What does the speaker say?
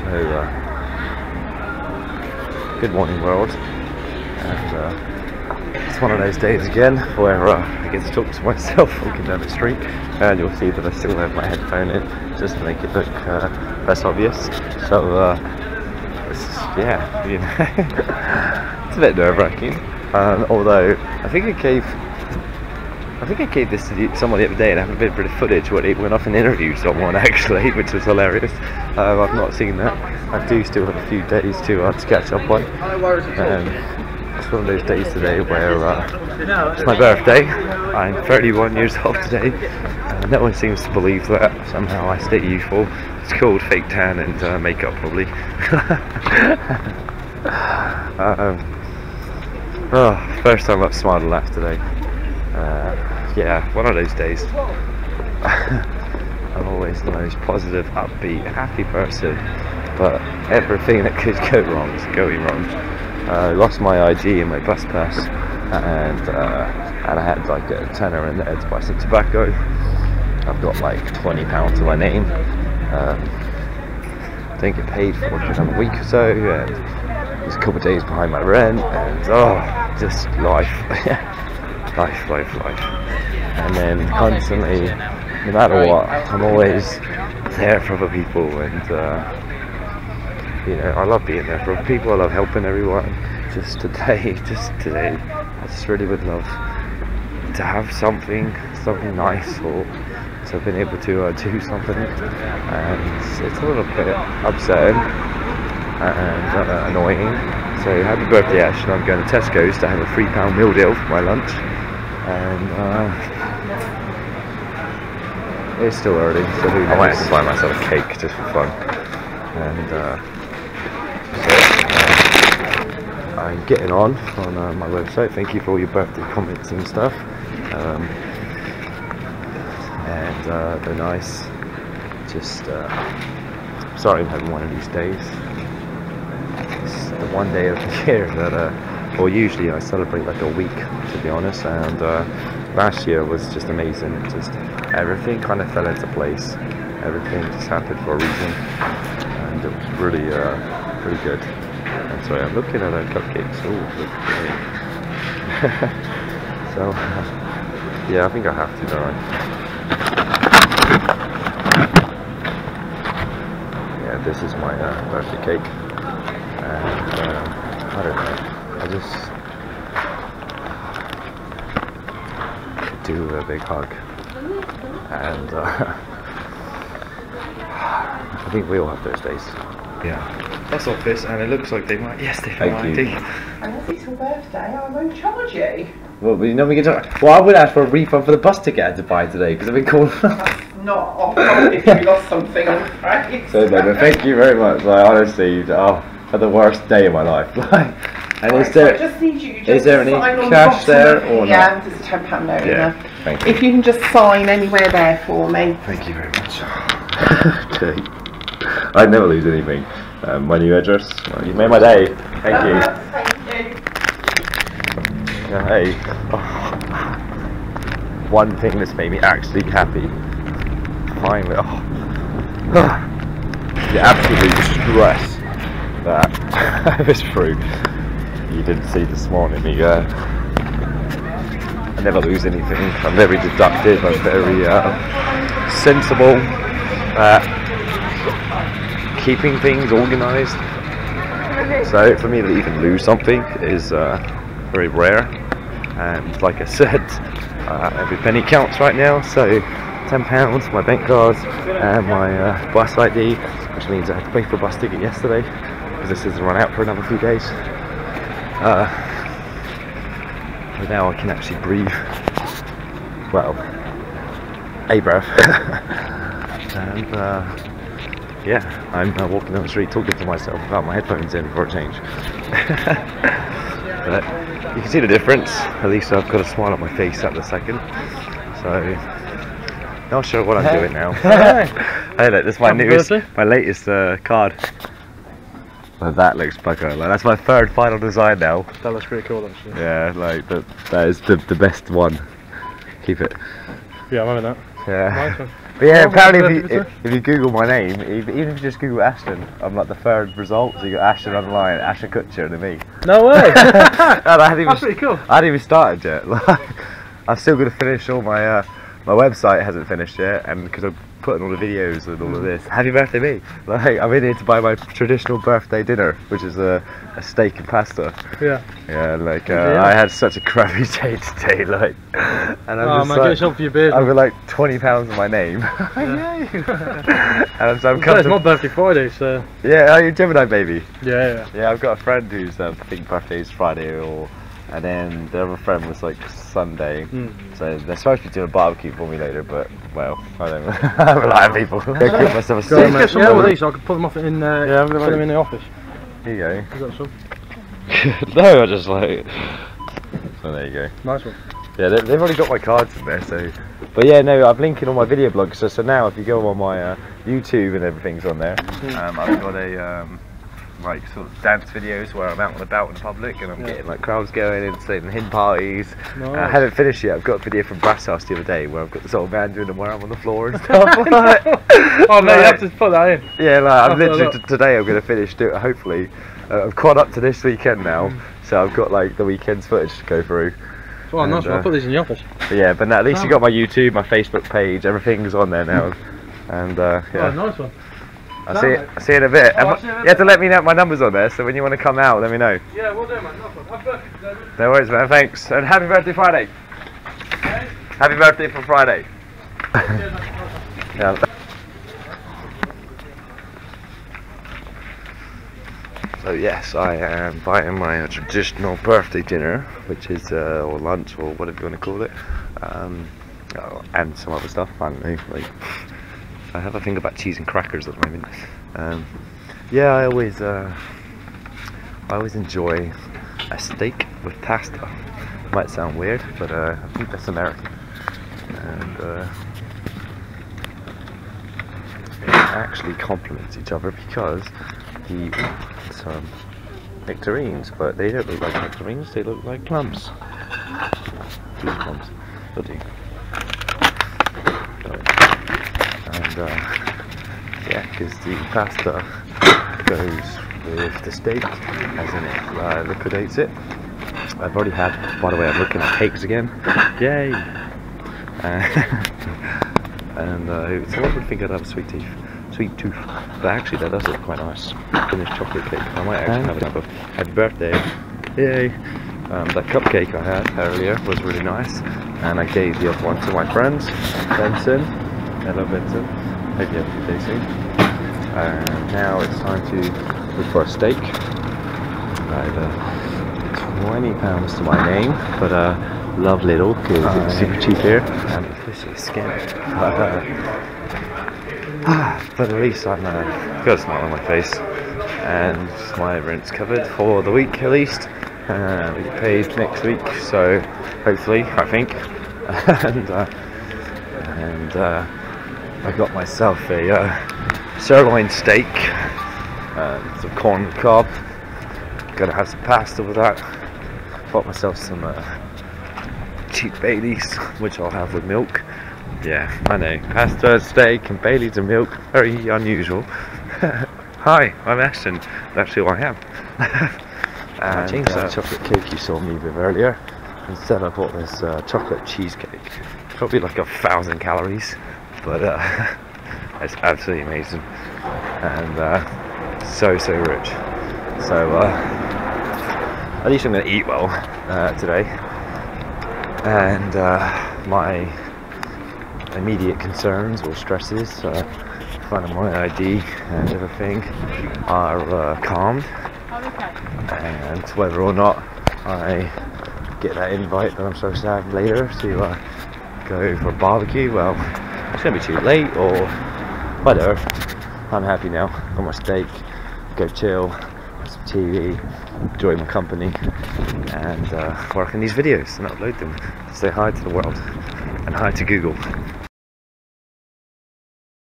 So, uh, good morning, world. And uh, it's one of those days again where uh, I get to talk to myself walking down the street, and you'll see that I still have my headphone in just to make it look uh, less obvious. So, uh, yeah, you know, it's a bit nerve wracking. Um, although I think it gave I think I gave this to the- someone the other day and I have a bit of footage where they went off and interviewed someone actually, which was hilarious. Um, I've not seen that. I do still have a few days to, uh, to catch up on. Um, it's one of those days today where uh, it's my birthday. I'm 31 years old today. Uh, no one seems to believe that somehow I stay youthful. It's called fake tan and uh, makeup probably. um, oh, first time I've smiled and laughed today. Uh, yeah, one of those days. I'm always the most positive, upbeat, happy person, but everything that could go wrong is going wrong. Uh, I lost my ID and my bus pass, and uh, and I had like a tenner in there to buy some tobacco. I've got like 20 pounds in my name. Um, didn't get paid for another week or so, and was a couple of days behind my rent, and oh, just life. life, life, life. And then constantly, no matter what, I'm always there for other people, and uh, you know, I love being there for other people. I love helping everyone. Just today, just today, I just really would love to have something, something nice, or to have been able to uh, do something. And it's a little bit upsetting and uh, annoying. So happy birthday, Ash! and I'm going to Tesco's to have a three pound meal deal for my lunch and uh, it's still early, so who I might have to buy myself a cake just for fun. And uh, so, uh, I'm getting on on uh, my website. Thank you for all your birthday comments and stuff. Um, and uh, they're nice. Just uh, sorry I'm having one of these days. The one day of the year that. Uh, well, usually I celebrate like a week, to be honest. And uh, last year was just amazing. Just everything kind of fell into place. Everything just happened for a reason, and it was really, uh, good. And so I'm looking at our cupcakes. Oh, look great. so yeah, I think I have to, don't I? Yeah, this is my uh, birthday cake, uh, I don't know. I just do a big hug, and uh, I think we all have those days. Yeah, that's office, and it looks like they might. Yes, they Thank found you. ID. And as it's your birthday, I won't charge you. Well, but you know we can talk. Well, I would ask for a refund for the bus ticket I had to buy today because I've been called. That's not off if you lost something, I'm afraid. so no, no, thank you very much. Like honestly, oh, had the worst day of my life. and Right, is so I there? just need you just is there any cash the there or yeah, not? there's a ten pound note in Yeah. there. Thank you. If you can just sign anywhere there for me. Thank you very much. okay. I never lose anything. Um, my new address. Well, you made my day. Thank you. Thank you. Yeah, hey. Oh. One thing that's made me actually happy. Finally. oh, you're absolutely stress that was through. You didn't see this morning. Me, uh, I never lose anything. I'm very deductive. I'm very uh, sensible at keeping things organised. So for me to even lose something is uh, very rare. And like I said, uh, every penny counts right now. So ten pounds, my bank cards, and my uh, bus ID, which means I had to pay for a bus ticket yesterday because this has run out for another few days. Uh, but now I can actually breathe. Well, a breath. and uh, yeah, I'm uh, walking down the street talking to myself without my headphones in for a change. but you can see the difference. At least I've got a smile on my face at the second. So not sure what I'm doing now. hey, look, this is my Happy newest, birthday. my latest uh, card. Well, that looks bugger. Like, that's my third final design now. That looks pretty cool actually. Yeah, like that. That is the the best one. Keep it. Yeah, I'm having that. Yeah. Nice. But yeah, Oh, apparently if you, if, if you Google my name, even if you just Google Ashton, I'm like the third result. So you got Ashton online, Ashton Kutcher, and me. No way. and I hadn't even, That's pretty cool. I hadn't even started yet. Like, I'm still gonna finish all my uh, my website hasn't finished yet, and because I'm putting all the videos and all of this. Happy birthday, me! Like I'm in here to buy my traditional birthday dinner, which is a, a steak and pasta. Yeah. Yeah, like uh, Yeah. I had such a crappy day today, like, and I'm Oh just man, get like, yourself for your beard. I've got like 20 pounds in my name. Yay! and so I'm Well, coming it's my birthday Friday, so yeah, are you Gemini baby? yeah, yeah. Yeah, I've got a friend who's uh, I think birthday's Friday or, and then the other friend was like Sunday. Mm. So they're supposed to be doing a barbecue for me later, but well, I don't rely on people. I cook myself a Go on, mate. Get some more of these so I can put them off in. Uh, Yeah, put them in the office. Here you You got some? go. no, I just like. So there you go. Nice one. Yeah, they, they've already got my cards in there, so. But yeah, no, I've linked it on my video blogs. So, so now, if you go on my uh, YouTube and everything's on there, um, I've got a um, like sort of dance videos where I'm out and about in public and I'm Yeah. getting like crowds going and saying hin parties. Nice. I haven't finished yet. I've got a video from Brass House the other day where I've got this old man doing them where I'm on the floor and stuff. Like- oh no, you have to put that in. yeah, like I'm literally t- today. I'm gonna finish do Hopefully, uh, I've caught up to this weekend now, Mm. so I've got like the weekend's footage to go through. Oh, nice And. I'll uh, put these in the office. But yeah, but now at least you Oh. got my YouTube, my Facebook page, everything's on there now. And uh, Oh, yeah, nice one. I'll see, it, I'll see you in a bit. Oh, I'll wh- see you you have to let me know my numbers on there, so when you want to come out, let me know. Yeah, we'll do, man. Nice one. Happy birthday, David. No worries, man. Thanks, and happy birthday Friday. Happy birthday for Friday. Yeah. So yes, I am buying my uh, traditional birthday dinner, which is uh, or lunch or whatever you want to call it, um, oh, and some other stuff. Don't. Like I have a thing about cheese and crackers at the moment. Um, yeah, I always uh, I always enjoy a steak with pasta. Might sound weird, but uh, I think that's American. And uh, it actually complements each other because he eats um, nectarines, but they don't look like nectarines, they look like plums. These plums. They'll do. So, And uh, yeah, because the pasta goes with the steak, as in it uh, liquidates it. I've already had, by the way, I'm looking at cakes again. Yay! Uh, and uh, someone would think I'd have a sweet tooth, sweet tooth, but actually that does look quite nice. Finished chocolate cake. I might actually have another. Happy birthday! Yay! Um, that cupcake I had earlier was really nice, and I gave the other one to my friends, Benson. Hello, Benson. Hope you have a good day soon. And now it's time to look for a steak. I've uh, 20 pounds to my name, but uh, love Lidl because it's super cheap here. And this is skin. But, uh, but at least I'm uh, got a smile on my face, and my rent's covered for the week at least. Uh, we get paid next week, so hopefully, I think. and uh, and uh, I got myself a uh, sirloin steak, uh, some corn cob. Gonna have some pasta with that. Bought myself some uh, cheap Baileys, which I'll have with milk. Yeah, I know. Pasta, steak, and Baileys and milk. Very unusual. Hi, I'm Ashton. That's who I am. I changed that chocolate cake you saw me with earlier. Instead, I bought this uh, chocolate cheesecake. Probably like a thousand calories, but uh, it's absolutely amazing and uh, so so rich. So uh, at least I'm going to eat well uh, today. And uh, my immediate concerns or stresses, uh, finding my ID and everything, are uh, calmed. And whether or not I get that invite that I'm supposed to have later to go for a barbecue, well, it's to be too late or whatever. I'm happy now. Got my steak, go chill, some TV, enjoy my company, and uh, work on these videos and upload them. Say hi to the world and hi to Google.